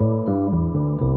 Hey, hey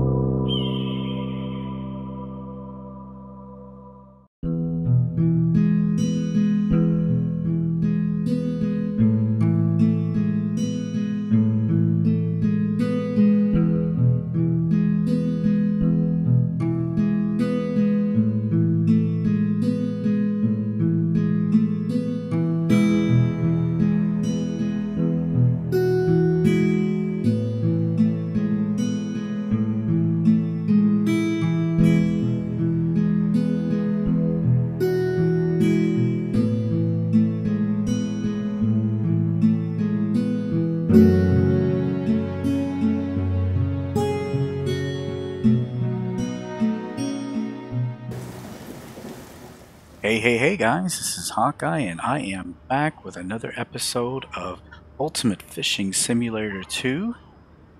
guys, this is Hawkeye, and I am back with another episode of Ultimate Fishing Simulator 2.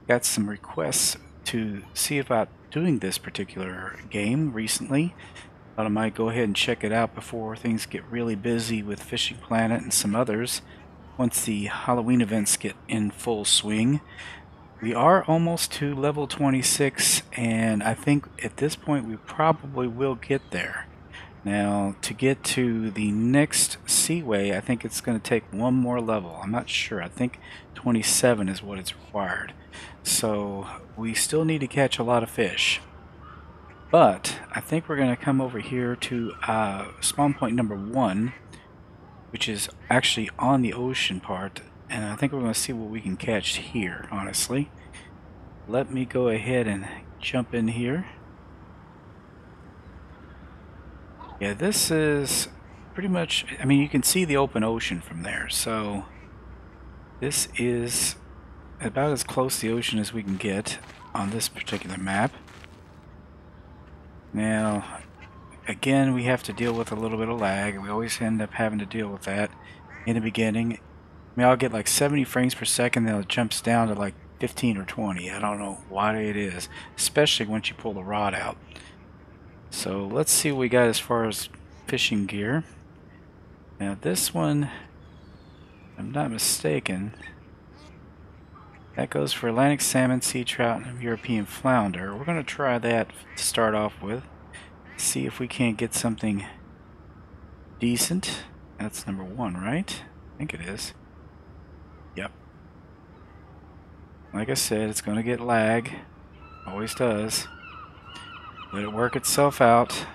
Got some requests to see about doing this particular game recently. Thought I might go ahead and check it out before things get really busy with Fishing Planet and some others once the Halloween events get in full swing. We are almost to level 26, and I think at this point we probably will get there. Now, to get to the next seaway, I think it's going to take one more level. I'm not sure. I think 27 is what it's required. So, we still need to catch a lot of fish. But, I think we're going to come over here to uh, spawn point number one, which is actually on the ocean part. And I think we're going to see what we can catch here, honestly. Let me go ahead and jump in here. Yeah, this is pretty much, I mean, you can see the open ocean from there, so this is about as close to the ocean as we can get on this particular map. Now, again, we have to deal with a little bit of lag. We always end up having to deal with that in the beginning. I mean, I'll get like 70 frames per second, then it jumps down to like 15 or 20. I don't know why it is, especially once you pull the rod out. So let's see what we got as far as fishing gear. Now this one, I'm not mistaken, that goes for Atlantic salmon, sea trout, and European flounder. We're going to try that to start off with. See if we can't get something decent. That's number one, right? I think it is. Yep. Like I said, it's going to get lag. Always does. Let it work itself out.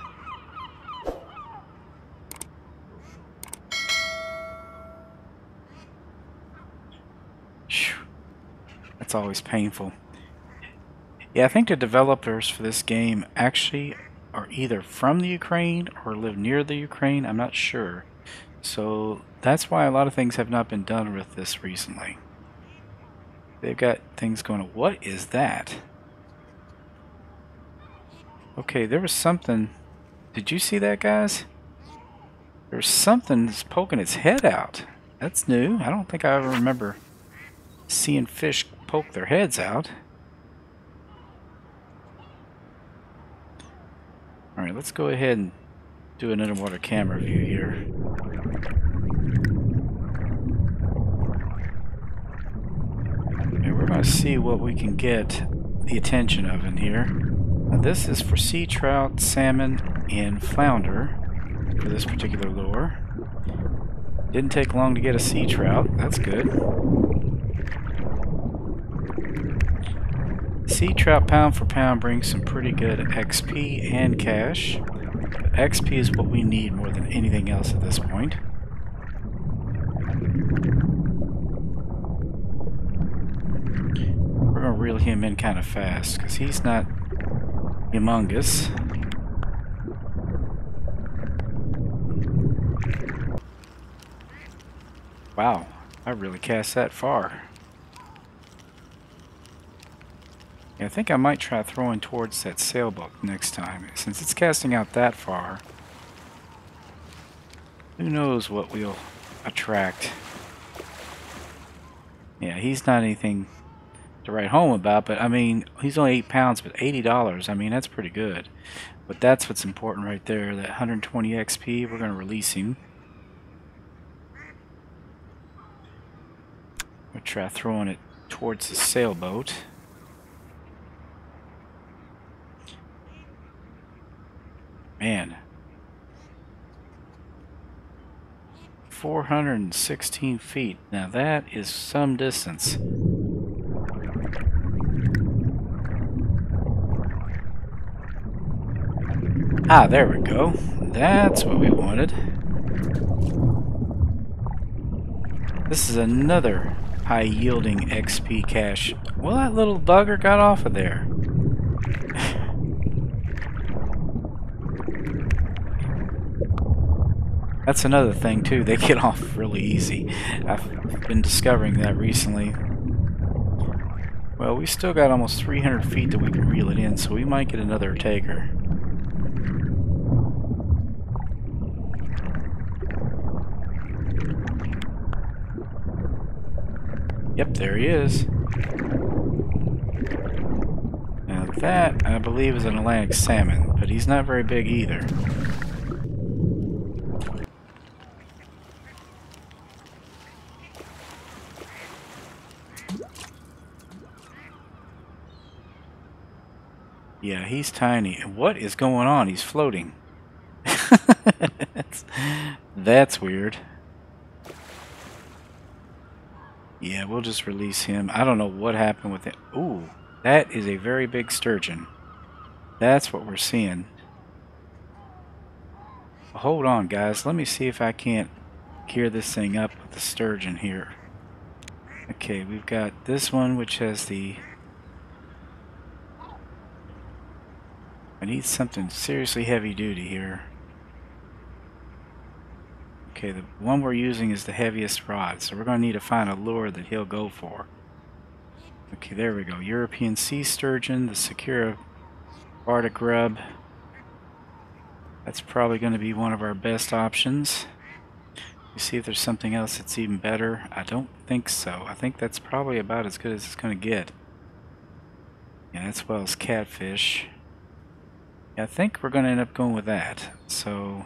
That's always painful. Yeah, I think the developers for this game actually are either from the Ukraine or live near the Ukraine. I'm not sure. So that's why a lot of things have not been done with this recently. They've got things going. What is that? Okay, there was something. Did you see that, guys? There's something that's poking its head out. That's new. I don't think I ever remember seeing fish poke their heads out. Alright, let's go ahead and do an underwater camera view here. And we're going to see what we can get the attention of in here. Now this is for sea trout, salmon, and flounder for this particular lure. Didn't take long to get a sea trout. That's good. Sea trout pound for pound brings some pretty good XP and cash. XP is what we need more than anything else at this point. We're going to reel him in kind of fast because he's not humongous. Wow, I really cast that far. Yeah, I think I might try throwing towards that sailboat next time, since it's casting out that far. Who knows what we'll attract. Yeah, he's not anything to write home about. But I mean, he's only eight pounds, but eighty dollars. I mean, that's pretty good. But that's what's important right there. That 120 XP, we're gonna release him. We'll try throwing it towards the sailboat. Man. 416 feet. Now that is some distance. Ah, there we go. That's what we wanted. This is another high-yielding XP cache. Well, that little bugger got off of there. That's another thing too, they get off really easy. I've been discovering that recently. Well, we still got almost 300 feet that we can reel it in, so we might get another taker. Yep, there he is. Now that, I believe, is an Atlantic salmon, but he's not very big either. Yeah, he's tiny. What is going on? He's floating. that's, that's weird. Yeah, we'll just release him. I don't know what happened with it. Ooh, that is a very big sturgeon. That's what we're seeing. Hold on, guys. Let me see if I can't gear this thing up with the sturgeon here. Okay, we've got this one, which has the I need something seriously heavy duty here. Okay, the one we're using is the heaviest rod, so we're going to need to find a lure that he'll go for. Okay, there we go. European sea sturgeon, the Sakura Bardic grub. That's probably going to be one of our best options. You see if there's something else that's even better. I don't think so. I think that's probably about as good as it's going to get. Yeah, as well as catfish. I think we're going to end up going with that. So...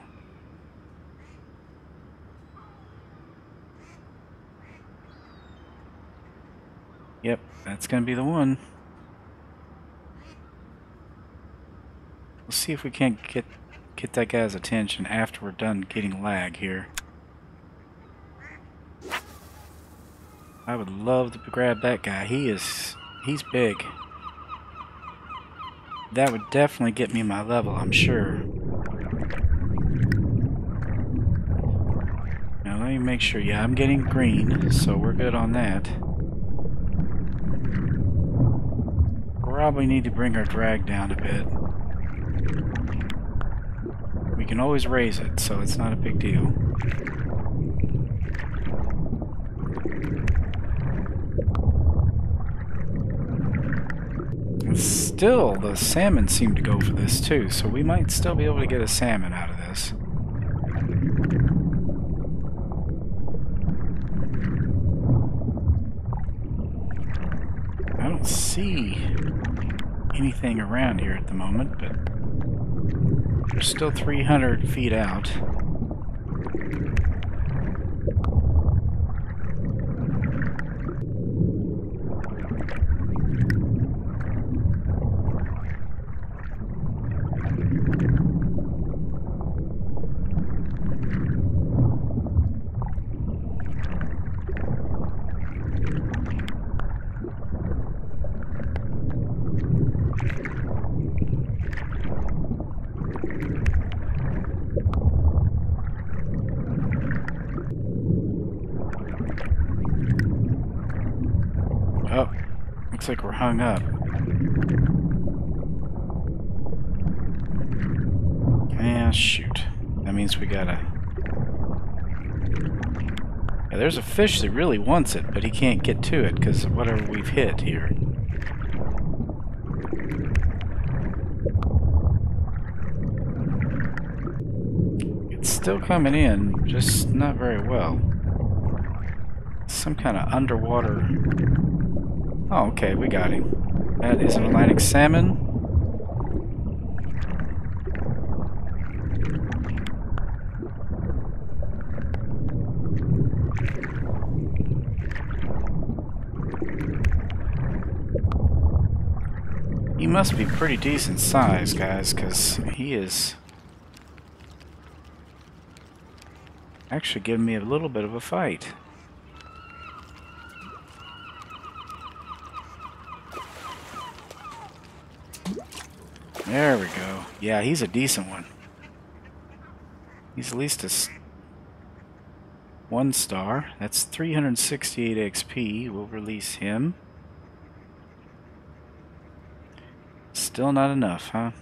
Yep, that's going to be the one. We'll see if we can't get get that guy's attention after we're done getting lag here. I would love to grab that guy. He is, he's big. That would definitely get me my level, I'm sure. Now let me make sure. Yeah, I'm getting green, so we're good on that. Probably need to bring our drag down a bit. We can always raise it, so it's not a big deal. still, the salmon seem to go for this too, so we might still be able to get a salmon out of this. I don't see anything around here at the moment, but we're still 300 feet out. Looks like we're hung up. Yeah, shoot. That means we gotta... Yeah, there's a fish that really wants it, but he can't get to it because of whatever we've hit here. It's still coming in, just not very well. Some kind of underwater Oh, okay, we got him. That is an Atlantic salmon. He must be pretty decent size, guys, because he is actually giving me a little bit of a fight. There we go. Yeah, he's a decent one. He's at least a one star. That's 368 XP. We'll release him. Still not enough, huh?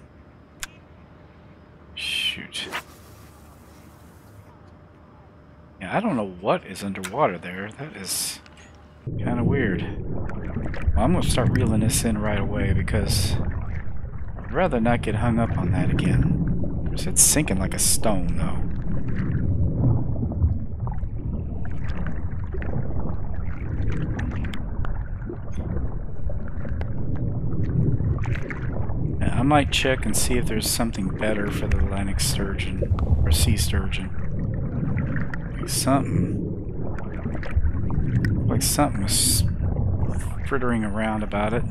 Shoot. Yeah, I don't know what is underwater there. That is kind of weird. Well, I'm going to start reeling this in right away because I'd rather not get hung up on that again. It's sinking like a stone, though. I might check and see if there's something better for the Atlantic sturgeon or sea sturgeon. Like something. Like something was frittering around about it.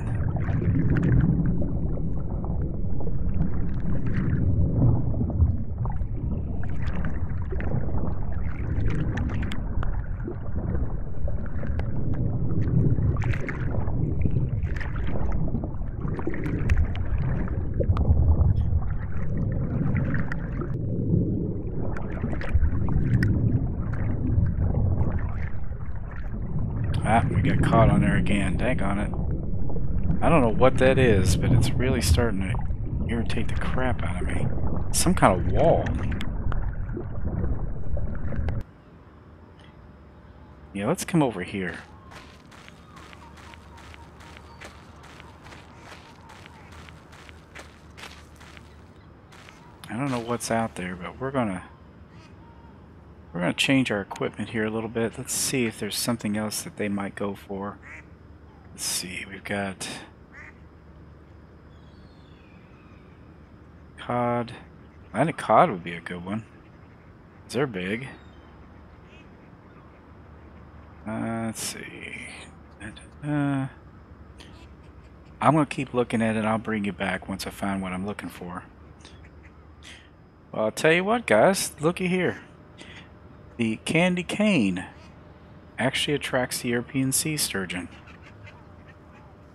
Ah, we got caught on there again. Dang on it. I don't know what that is, but it's really starting to irritate the crap out of me. Some kind of wall. Yeah, let's come over here. I don't know what's out there, but we're gonna we're going to change our equipment here a little bit. Let's see if there's something else that they might go for. Let's see, we've got cod. Think cod would be a good one. They're big. Uh, let's see. Uh, I'm going to keep looking at it. I'll bring you back once I find what I'm looking for. Well, I'll tell you what, guys. Looky here. The candy cane actually attracts the European sea sturgeon.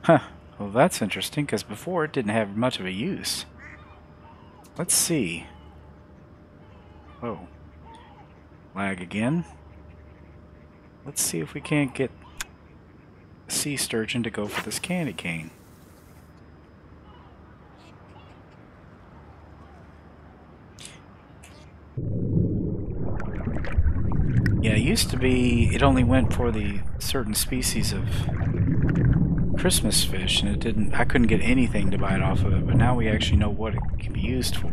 Huh, well that's interesting because before it didn't have much of a use. Let's see. Oh, lag again. Let's see if we can't get sea sturgeon to go for this candy cane. Yeah, it used to be it only went for the certain species of Christmas fish, and it didn't. I couldn't get anything to bite off of it, but now we actually know what it can be used for.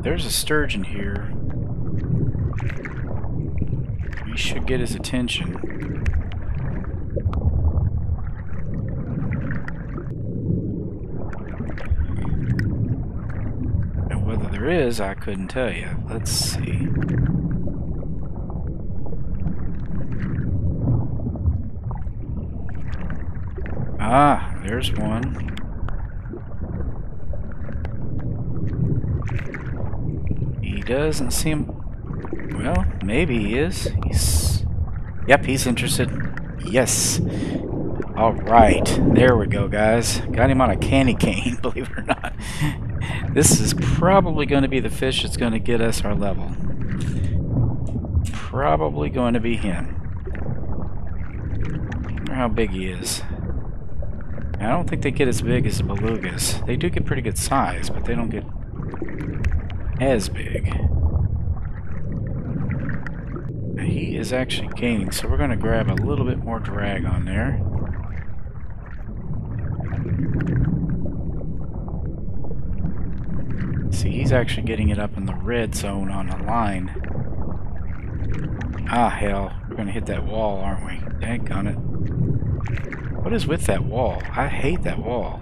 There's a sturgeon here. We should get his attention. There is, I couldn't tell you. Let's see. Ah, there's one. He doesn't seem... Well, maybe he is. He's... Yep, he's interested. Yes. Alright, there we go, guys. Got him on a candy cane, believe it or not. This is probably going to be the fish that's going to get us our level. Probably going to be him. wonder how big he is. I don't think they get as big as the belugas. They do get pretty good size, but they don't get as big. He is actually gaining, so we're going to grab a little bit more drag on there. See, he's actually getting it up in the red zone on the line. Ah, hell. We're going to hit that wall, aren't we? Dang on it. What is with that wall? I hate that wall.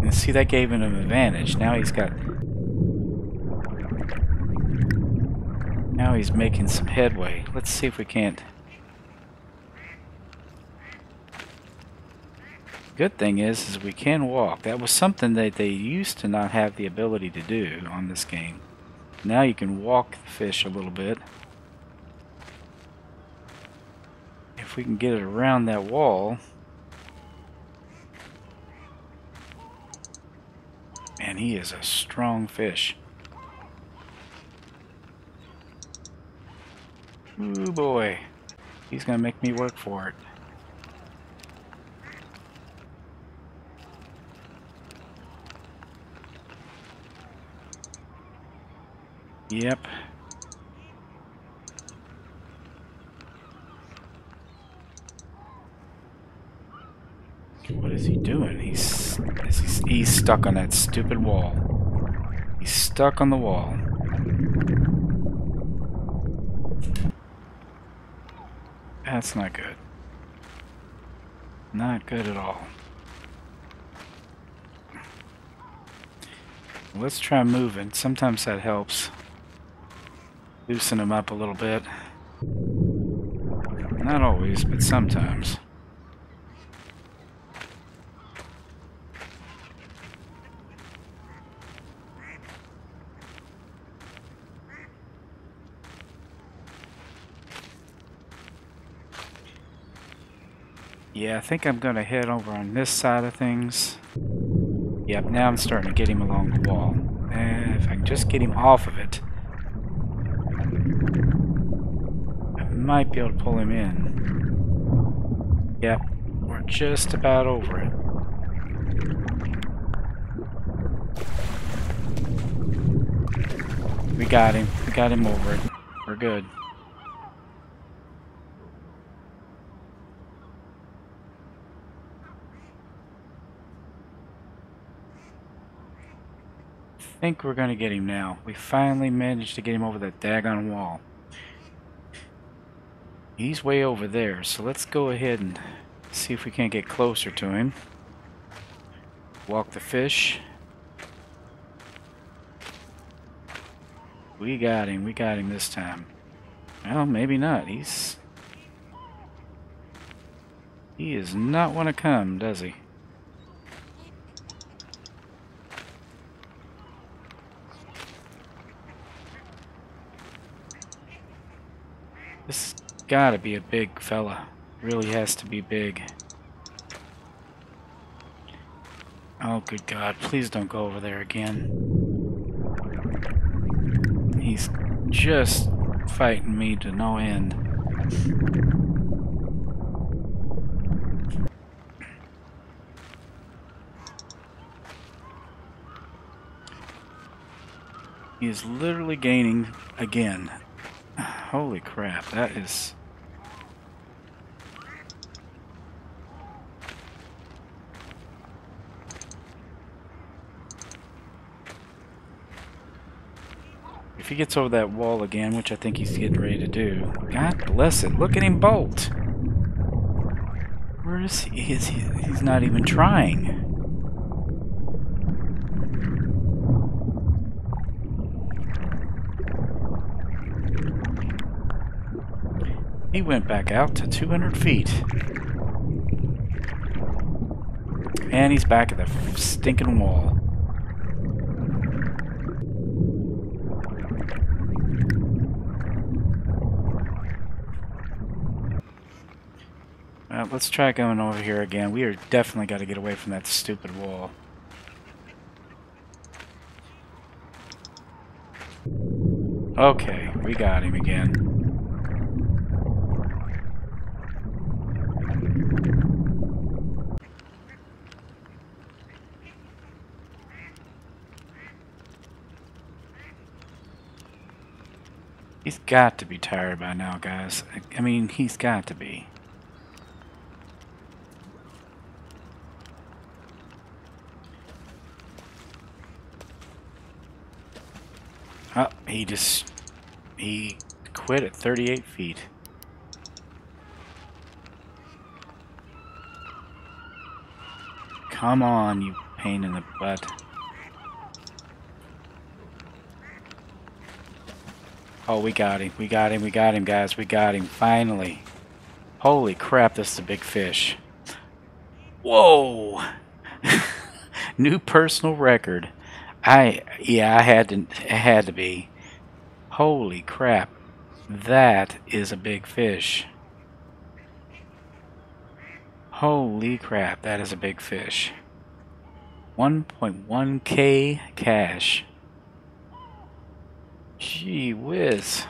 And see, that gave him an advantage. Now he's got... Now he's making some headway. Let's see if we can't... Good thing is, is we can walk. That was something that they used to not have the ability to do on this game. Now you can walk the fish a little bit. If we can get it around that wall. Man, he is a strong fish. Ooh boy. He's gonna make me work for it. Yep. What is he doing? He's, he's he's stuck on that stupid wall. He's stuck on the wall. That's not good. Not good at all. Let's try moving. Sometimes that helps. Loosen them up a little bit. Not always, but sometimes. Yeah, I think I'm going to head over on this side of things. Yep, now I'm starting to get him along the wall. If I can just get him off of it, I might be able to pull him in. Yep, we're just about over it. We got him. We got him over it. We're good. think we're gonna get him now. We finally managed to get him over that daggone wall. He's way over there, so let's go ahead and see if we can't get closer to him. Walk the fish. We got him, we got him this time. Well, maybe not. He's... He does not want to come, does he? This gotta be a big fella. Really has to be big. Oh, good God. Please don't go over there again. He's just fighting me to no end. He is literally gaining again. Holy crap, that is... he gets over that wall again, which I think he's getting ready to do, God bless it, look at him bolt! Where is he? Is he he's not even trying. He went back out to 200 feet. And he's back at the stinking wall. Well, let's try going over here again. We are definitely got to get away from that stupid wall. Okay, we got him again. He's got to be tired by now, guys. I mean, he's got to be. Oh, he just... He quit at 38 feet. Come on, you pain in the butt. Oh, we got him. We got him. We got him, guys. We got him. Finally. Holy crap, this is a big fish. Whoa! New personal record. I yeah, I had to it had to be. Holy crap. That is a big fish. Holy crap, that is a big fish. 1.1k cash. Gee whiz.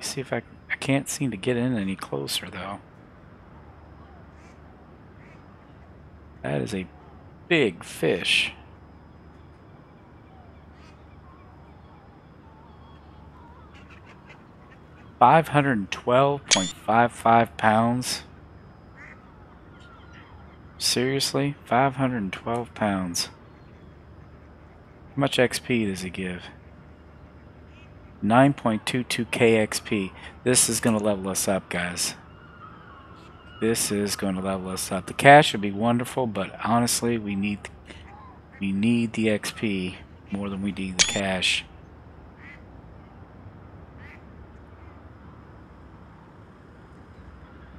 see if I I can't seem to get in any closer though. That is a big fish. Five hundred and twelve point five five pounds. Seriously? Five hundred and twelve pounds. How much XP does he give? 9.22 KXP. This is going to level us up, guys. This is going to level us up. The cash would be wonderful, but honestly, we need we need the XP more than we need the cash.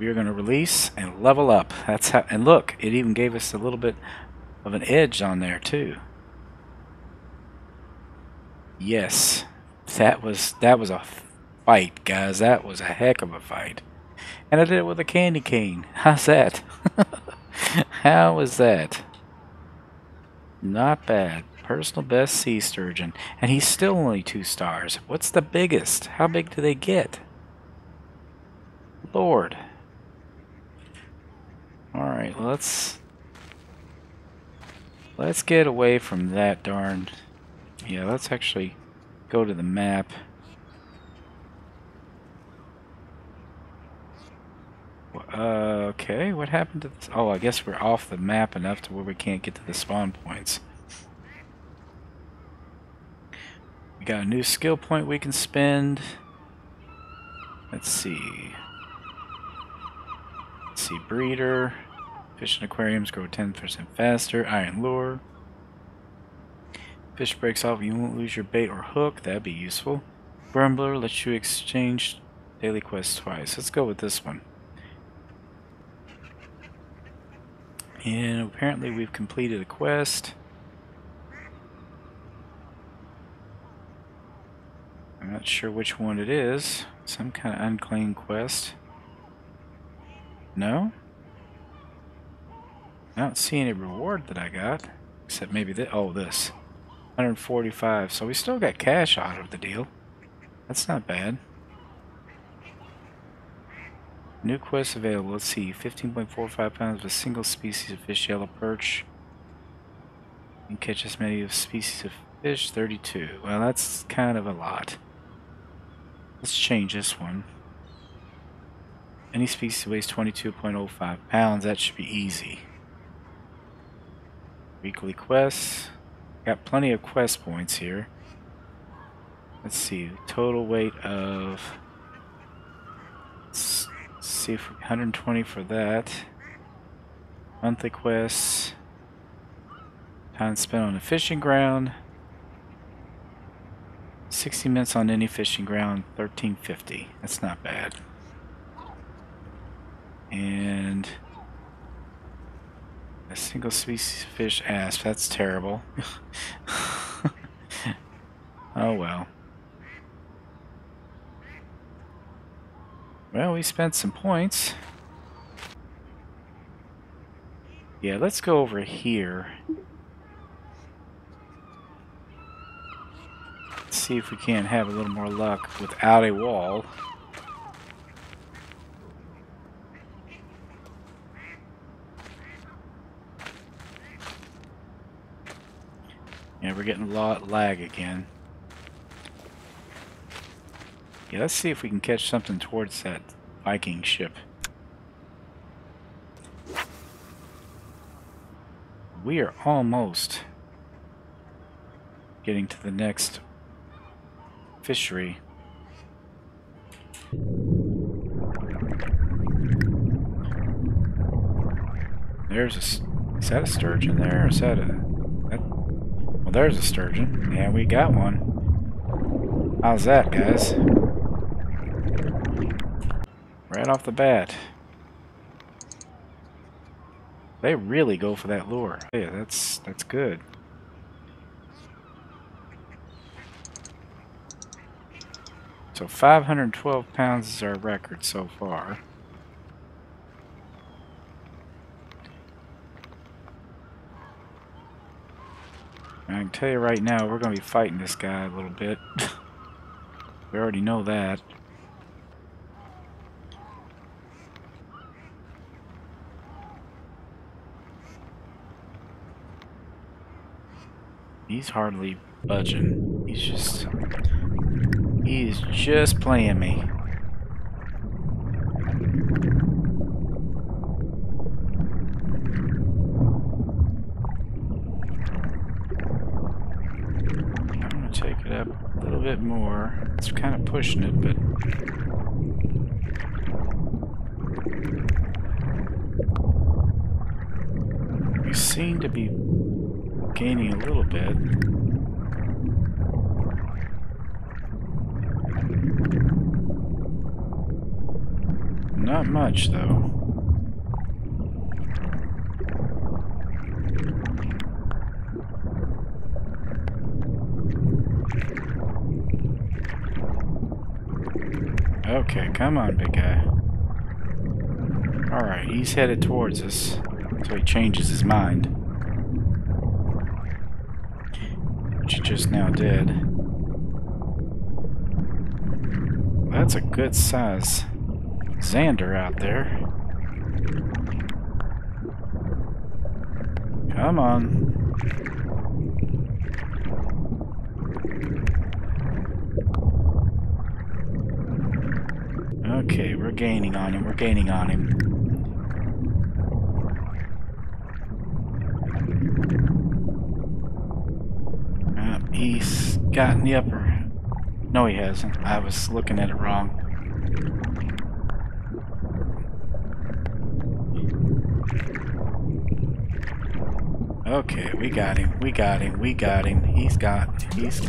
We are going to release and level up. That's how. And look, it even gave us a little bit of an edge on there too. Yes, that was that was a fight, guys. That was a heck of a fight. And I did it with a candy cane. How's that? How was that? Not bad. Personal best sea sturgeon. And he's still only two stars. What's the biggest? How big do they get? Lord. Alright, let's... Let's get away from that darn... Yeah, let's actually go to the map. Uh, okay, what happened to this? Oh, I guess we're off the map enough to where we can't get to the spawn points. We got a new skill point we can spend. Let's see. Let's see, breeder. Fish in aquariums grow 10% faster. Iron lure. Fish breaks off, you won't lose your bait or hook. That'd be useful. Grumbler lets you exchange daily quests twice. Let's go with this one. And apparently we've completed a quest. I'm not sure which one it is. Some kind of unclaimed quest. No? I don't see any reward that I got. Except maybe this. Oh, this. 145. So we still got cash out of the deal. That's not bad. New quest available. Let's see. 15.45 pounds of a single species of fish, yellow perch. Can catch as many of species of fish, 32. Well, that's kind of a lot. Let's change this one. Any species weighs 22.05 pounds. That should be easy. Weekly quests. Got plenty of quest points here. Let's see. Total weight of Let's see if 120 for that. Monthly quests. Time spent on a fishing ground. 60 minutes on any fishing ground, 1350. That's not bad. And a single species fish asp. That's terrible. oh well. Well, we spent some points. Yeah, let's go over here. Let's see if we can't have a little more luck without a wall. We're getting a lot lag again. Yeah, let's see if we can catch something towards that Viking ship. We are almost getting to the next fishery. There's a... Is that a sturgeon there? Is that a... Well, there's a sturgeon. Yeah, we got one. How's that, guys? Right off the bat. They really go for that lure. Yeah, that's that's good. So 512 pounds is our record so far. I can tell you right now, we're going to be fighting this guy a little bit. we already know that. He's hardly budging. He's just... He's just playing me. I'm gonna take it up a little bit more. It's kind of pushing it, but... We seem to be gaining a little bit. Not much, though. Okay, come on, big guy. Alright, he's headed towards us, so he changes his mind. which he just now did. That's a good size zander out there. Come on. Okay, we're gaining on him, we're gaining on him. Uh, he's gotten the upper. No, he hasn't. I was looking at it wrong. Okay, we got him. We got him. We got him. He's got. He's.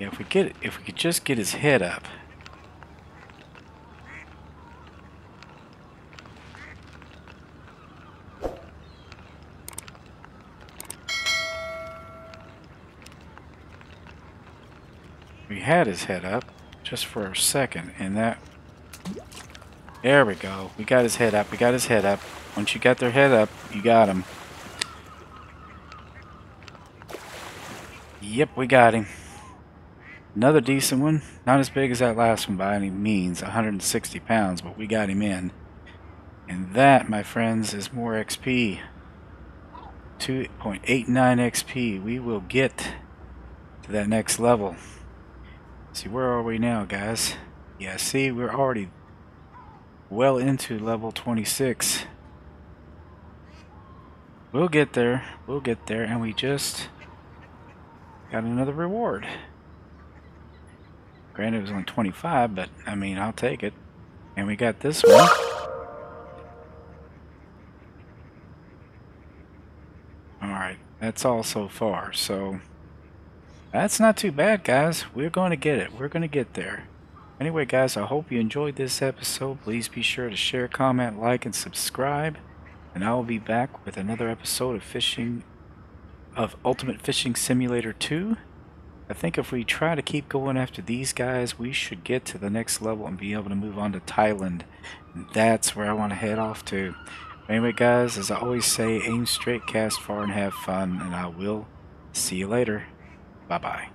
Yeah, if we get, if we could just get his head up. we had his head up just for a second and that there we go. We got his head up we got his head up. Once you got their head up you got him. Yep we got him another decent one not as big as that last one by any means 160 pounds but we got him in and that my friends is more XP 2.89 XP we will get to that next level See, where are we now, guys? Yeah, see, we're already well into level 26. We'll get there. We'll get there. And we just got another reward. Granted, it was only 25, but, I mean, I'll take it. And we got this one. Alright, that's all so far. So... That's not too bad, guys. We're going to get it. We're going to get there. Anyway, guys, I hope you enjoyed this episode. Please be sure to share, comment, like, and subscribe. And I will be back with another episode of Fishing of Ultimate Fishing Simulator 2. I think if we try to keep going after these guys, we should get to the next level and be able to move on to Thailand. And that's where I want to head off to. Anyway, guys, as I always say, aim straight, cast far, and have fun. And I will see you later. Bye bye.